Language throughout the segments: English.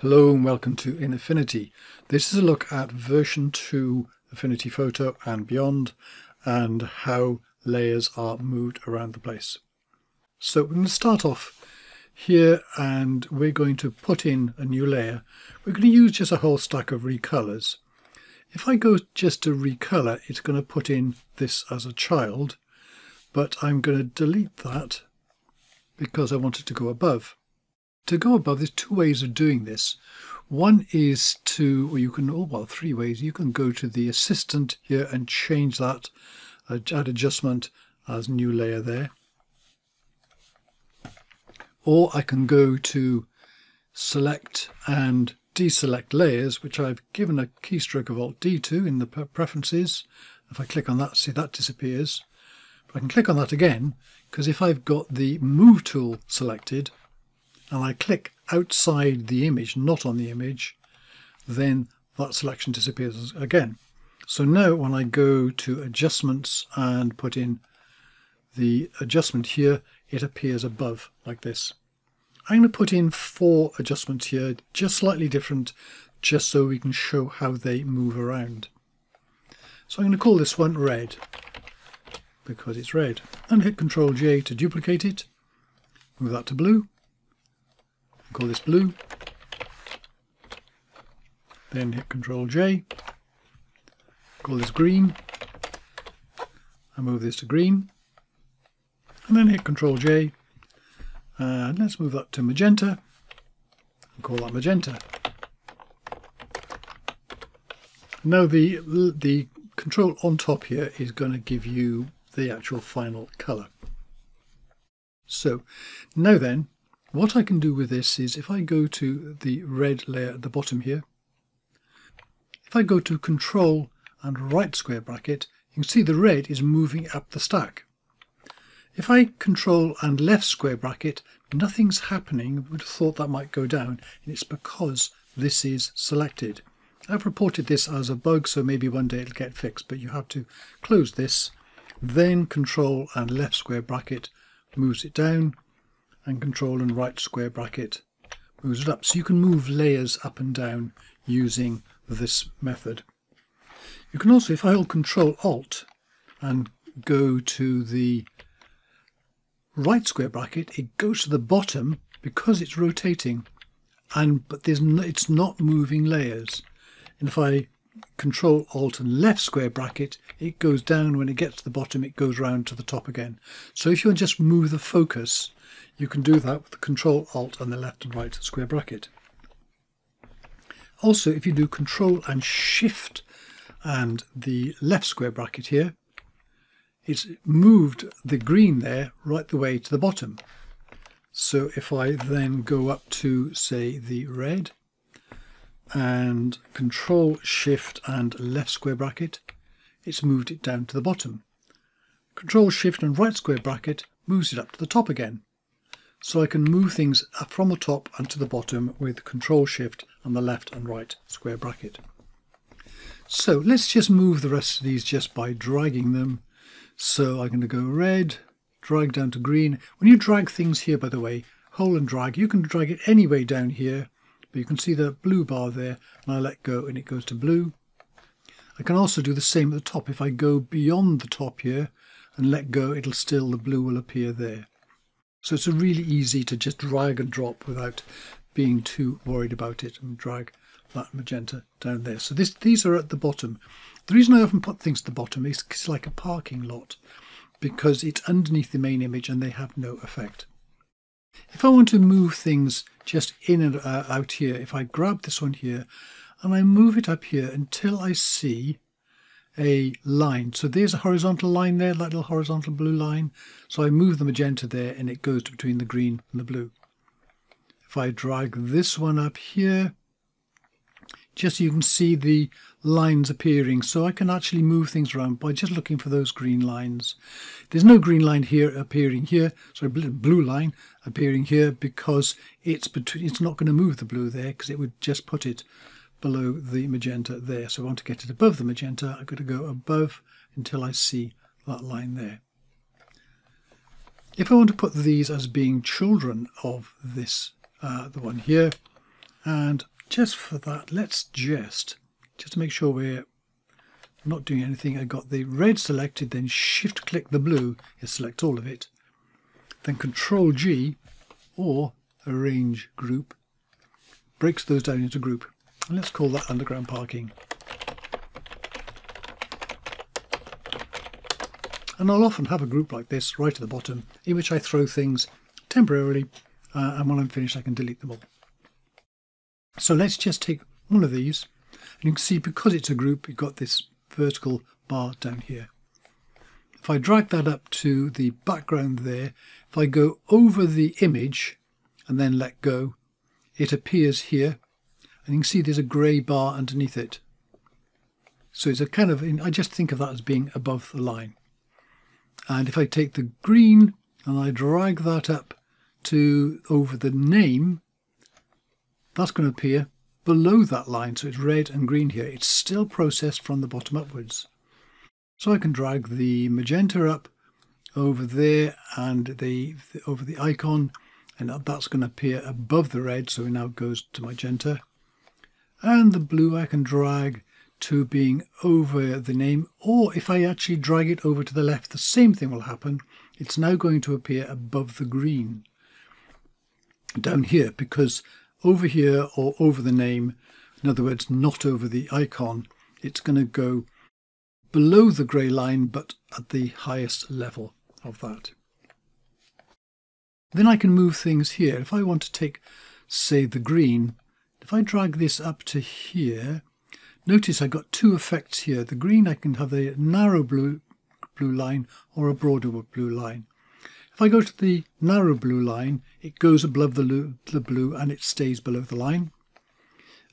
Hello and welcome to InAffinity. This is a look at version 2 Affinity Photo and beyond and how layers are moved around the place. So we're going to start off here and we're going to put in a new layer. We're going to use just a whole stack of recolors. If I go just to recolor, it's going to put in this as a child, but I'm going to delete that because I want it to go above to go above, there's two ways of doing this. One is to, or you can, oh, well, three ways. You can go to the assistant here and change that, uh, add adjustment as new layer there. Or I can go to select and deselect layers, which I've given a keystroke of Alt D to in the preferences. If I click on that, see that disappears. But I can click on that again, because if I've got the Move tool selected, and I click outside the image, not on the image, then that selection disappears again. So now when I go to adjustments and put in the adjustment here, it appears above like this. I'm going to put in four adjustments here, just slightly different, just so we can show how they move around. So I'm going to call this one red because it's red and hit Ctrl J to duplicate it, move that to blue call this blue. Then hit Control J. Call this green. I move this to green. And then hit Control J. And let's move that to magenta. And call that magenta. Now the the control on top here is going to give you the actual final colour. So now then what I can do with this is if I go to the red layer at the bottom here, if I go to Control and right square bracket, you can see the red is moving up the stack. If I Control and left square bracket, nothing's happening. I would have thought that might go down, and it's because this is selected. I've reported this as a bug, so maybe one day it'll get fixed, but you have to close this, then Control and left square bracket moves it down, and control and right square bracket moves it up. So you can move layers up and down using this method. You can also, if I hold control alt and go to the right square bracket, it goes to the bottom because it's rotating and but there's no, it's not moving layers. And if I control alt and left square bracket it goes down. When it gets to the bottom it goes round to the top again. So if you just move the focus you can do that with the control alt and the left and right square bracket. Also if you do control and shift and the left square bracket here it's moved the green there right the way to the bottom. So if I then go up to say the red and control shift and left square bracket it's moved it down to the bottom. Control shift and right square bracket moves it up to the top again. So I can move things from the top and to the bottom with control shift and the left and right square bracket. So let's just move the rest of these just by dragging them. So I'm going to go red drag down to green. When you drag things here by the way hold and drag you can drag it any way down here but you can see the blue bar there and I let go and it goes to blue. I can also do the same at the top. If I go beyond the top here and let go, it'll still, the blue will appear there. So it's really easy to just drag and drop without being too worried about it and drag that magenta down there. So this, these are at the bottom. The reason I often put things at the bottom is it's like a parking lot because it's underneath the main image and they have no effect. If I want to move things just in and uh, out here, if I grab this one here and I move it up here until I see a line. So there's a horizontal line there, that little horizontal blue line. So I move the magenta there and it goes between the green and the blue. If I drag this one up here, just so you can see the lines appearing. So I can actually move things around by just looking for those green lines. There's no green line here appearing here, so blue line appearing here because it's between, it's not going to move the blue there because it would just put it below the magenta there. So I want to get it above the magenta. I've got to go above until I see that line there. If I want to put these as being children of this, uh, the one here, And just for that, let's just, just to make sure we're not doing anything, I got the red selected, then shift click the blue, you select all of it. Then control G or arrange group breaks those down into group. And let's call that underground parking. And I'll often have a group like this right at the bottom in which I throw things temporarily uh, and when I'm finished I can delete them all. So let's just take one of these and you can see because it's a group you've got this vertical bar down here. If I drag that up to the background there, if I go over the image and then let go, it appears here and you can see there's a grey bar underneath it. So it's a kind of, I just think of that as being above the line. And if I take the green and I drag that up to over the name, that's going to appear below that line. So it's red and green here. It's still processed from the bottom upwards. So I can drag the magenta up over there and the, the over the icon and that's going to appear above the red so it now goes to magenta and the blue I can drag to being over the name or if I actually drag it over to the left the same thing will happen it's now going to appear above the green down here because over here or over the name in other words not over the icon it's going to go below the grey line but at the highest level of that then I can move things here if I want to take say the green if I drag this up to here Notice I've got two effects here. The green I can have a narrow blue, blue line or a broader blue line. If I go to the narrow blue line, it goes above the, the blue and it stays below the line.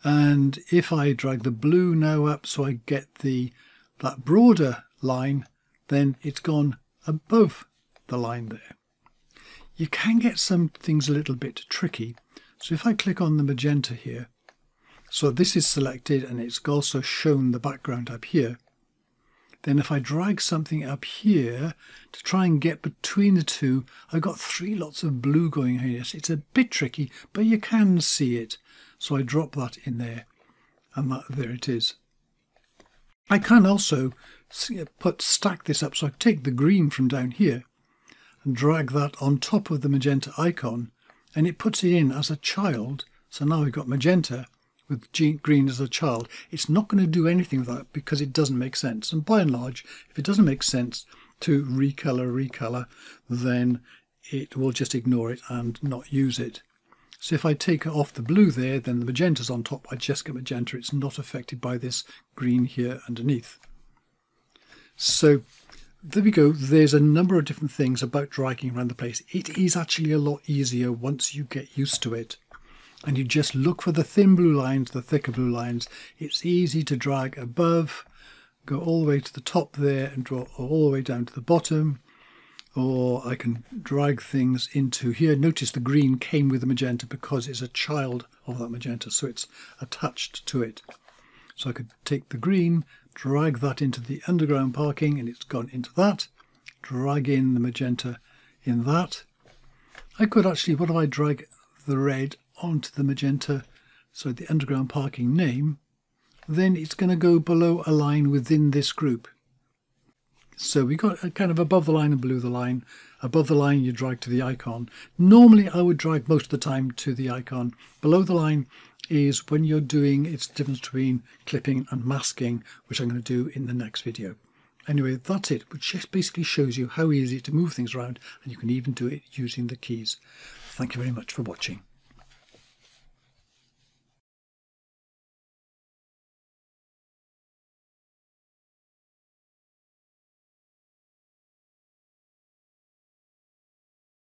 And if I drag the blue now up so I get the that broader line, then it's gone above the line there. You can get some things a little bit tricky. So if I click on the magenta here, so this is selected and it's also shown the background up here. Then if I drag something up here to try and get between the two, I've got three lots of blue going here. It's a bit tricky, but you can see it. So I drop that in there and that, there it is. I can also put stack this up. So I take the green from down here and drag that on top of the magenta icon and it puts it in as a child. So now we've got magenta with green as a child, it's not going to do anything with that because it doesn't make sense. And by and large, if it doesn't make sense to recolor, recolor, then it will just ignore it and not use it. So if I take off the blue there, then the magenta's on top. I just get magenta. It's not affected by this green here underneath. So there we go. There's a number of different things about dragging around the place. It is actually a lot easier once you get used to it and you just look for the thin blue lines, the thicker blue lines. It's easy to drag above, go all the way to the top there and draw all the way down to the bottom. Or I can drag things into here. Notice the green came with the magenta because it's a child of that magenta, so it's attached to it. So I could take the green, drag that into the underground parking, and it's gone into that. Drag in the magenta in that. I could actually, what if I drag the red onto the magenta, so the underground parking name, then it's going to go below a line within this group. So we got a kind of above the line and below the line. Above the line you drag to the icon. Normally I would drag most of the time to the icon. Below the line is when you're doing its difference between clipping and masking, which I'm going to do in the next video. Anyway, that's it, which just basically shows you how easy to move things around and you can even do it using the keys. Thank you very much for watching.